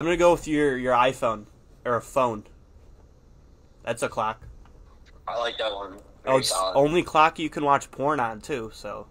I'm gonna go with your your iPhone or a phone. That's a clock. I like that one. Oh, it's solid. only clock you can watch porn on too. So